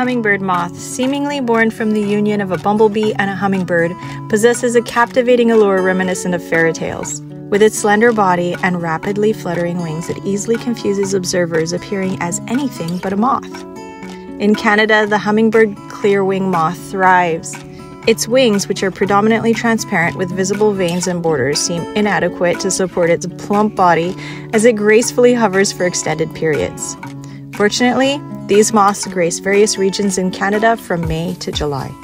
hummingbird moth, seemingly born from the union of a bumblebee and a hummingbird, possesses a captivating allure reminiscent of fairy tales. With its slender body and rapidly fluttering wings, it easily confuses observers, appearing as anything but a moth. In Canada, the hummingbird clearwing moth thrives. Its wings, which are predominantly transparent with visible veins and borders, seem inadequate to support its plump body as it gracefully hovers for extended periods. Fortunately, these moths grace various regions in Canada from May to July.